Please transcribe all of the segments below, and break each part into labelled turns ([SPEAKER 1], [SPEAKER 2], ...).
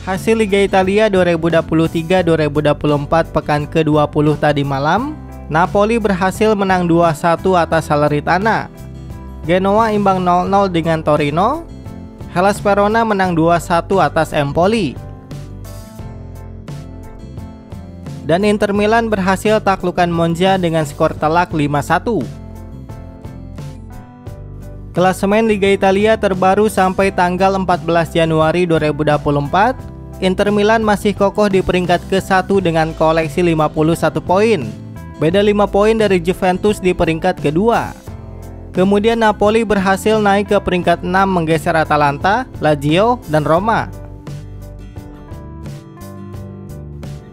[SPEAKER 1] Hasil Liga Italia 2023-2024 pekan ke-20 tadi malam, Napoli berhasil menang 2-1 atas Salernitana. Genoa imbang 0-0 dengan Torino. Hellas Verona menang 2-1 atas Empoli. Dan Inter Milan berhasil taklukan Monza dengan skor telak 5-1. Klasemen Liga Italia terbaru sampai tanggal 14 Januari 2024 Inter Milan masih kokoh di peringkat ke-1 dengan koleksi 51 poin. Beda 5 poin dari Juventus di peringkat kedua. Kemudian Napoli berhasil naik ke peringkat 6 menggeser Atalanta, Lazio, dan Roma.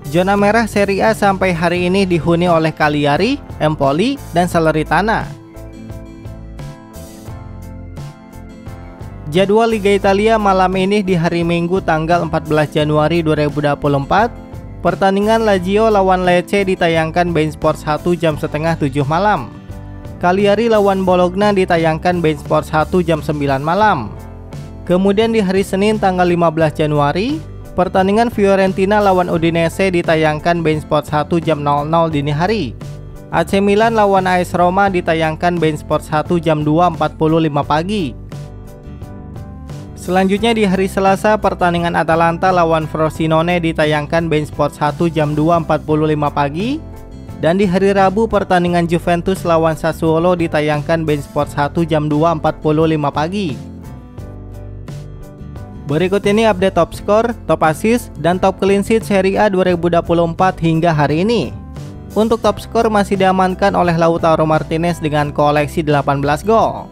[SPEAKER 1] Zona merah Serie A sampai hari ini dihuni oleh Cagliari, Empoli, dan Salernitana. Jadwal Liga Italia malam ini di hari Minggu tanggal 14 Januari 2024 Pertandingan Lazio lawan Lecce ditayangkan Bein Sports 1 jam setengah 7 malam. Cagliari lawan Bologna ditayangkan Bein Sports 1 jam 9 malam. Kemudian di hari Senin tanggal 15 Januari Pertandingan Fiorentina lawan Udinese ditayangkan Bein Sports 1 jam 00 dini hari. AC Milan lawan AS Roma ditayangkan Bein Sports 1 jam 2.45 pagi Selanjutnya di hari Selasa pertandingan Atalanta lawan Frosinone ditayangkan Bein Sports 1 jam 2.45 pagi dan di hari Rabu pertandingan Juventus lawan Sassuolo ditayangkan Bein Sports 1 jam 2.45 pagi. Berikut ini update top skor, top assist, dan top clean sheet Serie A 2024 hingga hari ini. Untuk top skor masih diamankan oleh Lautaro Martinez dengan koleksi 18 gol.